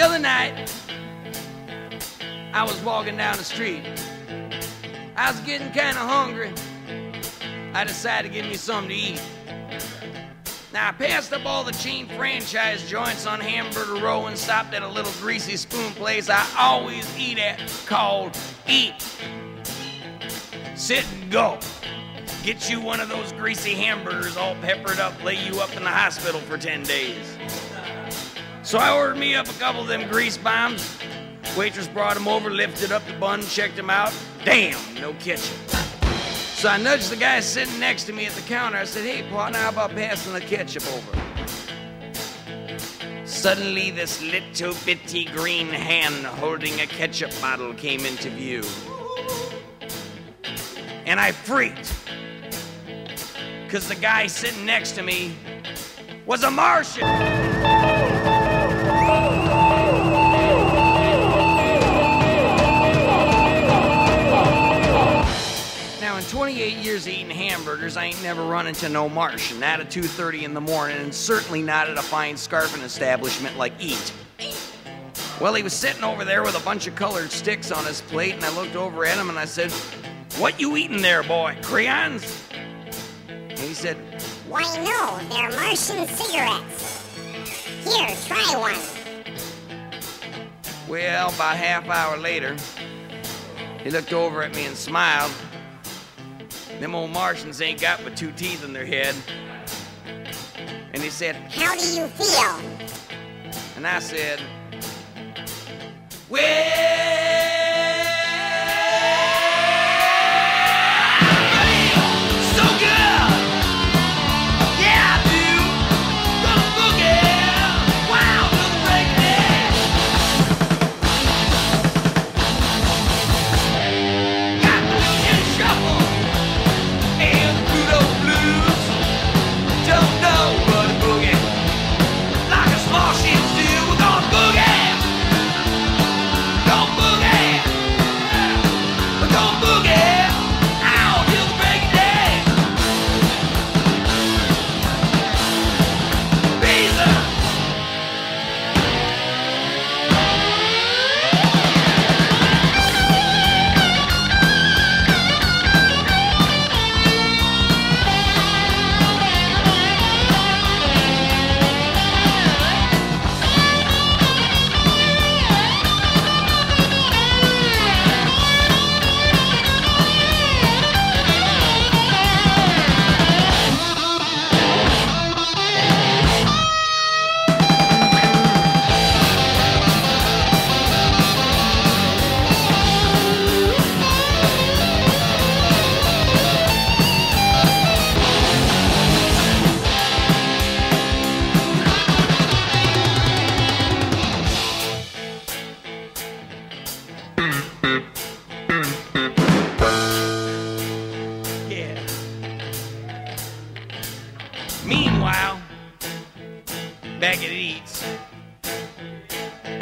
other night, I was walking down the street. I was getting kind of hungry. I decided to give me something to eat. Now, I passed up all the chain franchise joints on Hamburger Row and stopped at a little greasy spoon place I always eat at called Eat. Sit and go. Get you one of those greasy hamburgers all peppered up, lay you up in the hospital for 10 days. So I ordered me up a couple of them grease bombs. Waitress brought them over, lifted up the bun, checked them out. Damn, no ketchup. So I nudged the guy sitting next to me at the counter. I said, hey, partner, how about passing the ketchup over? Suddenly, this little bitty green hand holding a ketchup bottle came into view. And I freaked. Because the guy sitting next to me was a Martian. Now, in 28 years eating hamburgers, I ain't never run into no Martian. Not at 2.30 in the morning, and certainly not at a fine scarfing establishment like Eat. Well, he was sitting over there with a bunch of colored sticks on his plate, and I looked over at him and I said, What you eating there, boy? Crayons? And he said, Why, no, they're Martian cigarettes. Here, try one. Well, about half hour later, he looked over at me and smiled. Them old Martians ain't got but two teeth in their head. And he said, How do you feel? and I said, Well,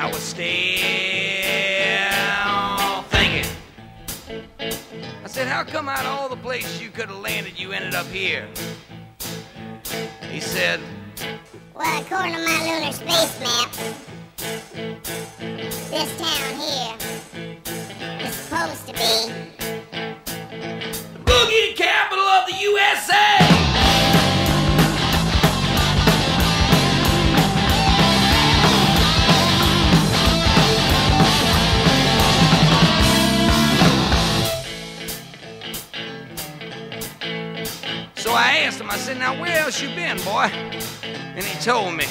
I was still thinking. I said, how come out of all the places you could have landed, you ended up here? He said, Well, according to my lunar space map, this town here I asked him, I said, now where else you been, boy? And he told me.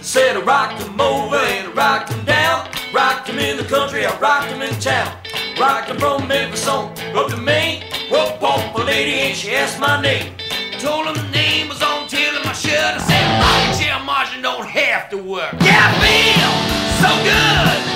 Said I rocked him over and I rocked him down. Rocked him in the country, I rocked him in town. Rocked him from Memphis on up to Maine. Woke up a lady and she asked my name. Told him the name was on tail of my shirt. I said, Rocket Chair Martian don't have to work. Yeah, I feel so good.